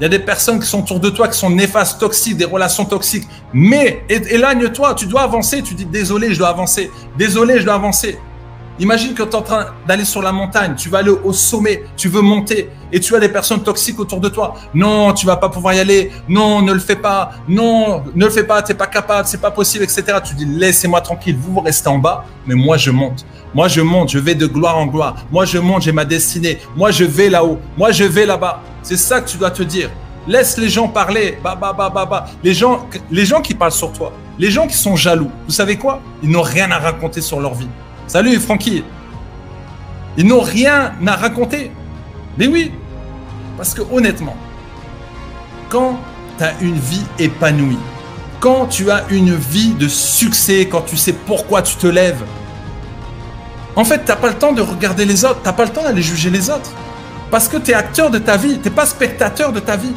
Il y a des personnes qui sont autour de toi qui sont néfastes, toxiques, des relations toxiques. Mais éloigne-toi, tu dois avancer. Tu dis désolé, je dois avancer. Désolé, je dois avancer. Imagine que tu es en train d'aller sur la montagne, tu vas aller au sommet, tu veux monter et tu as des personnes toxiques autour de toi. Non, tu vas pas pouvoir y aller. Non, ne le fais pas. Non, ne le fais pas, tu n'es pas capable, c'est pas possible, etc. Tu dis laissez-moi tranquille, vous, vous restez en bas, mais moi je monte. Moi je monte, je vais de gloire en gloire. Moi je monte, j'ai ma destinée. Moi je vais là-haut. Moi je vais là-bas. C'est ça que tu dois te dire. Laisse les gens parler. Bah. Les, gens, les gens qui parlent sur toi, les gens qui sont jaloux, vous savez quoi? Ils n'ont rien à raconter sur leur vie. Salut Francky. Ils n'ont rien à raconter. Mais oui, parce que honnêtement, quand tu as une vie épanouie, quand tu as une vie de succès, quand tu sais pourquoi tu te lèves, en fait, tu n'as pas le temps de regarder les autres, tu n'as pas le temps d'aller juger les autres. Parce que tu es acteur de ta vie, tu n'es pas spectateur de ta vie.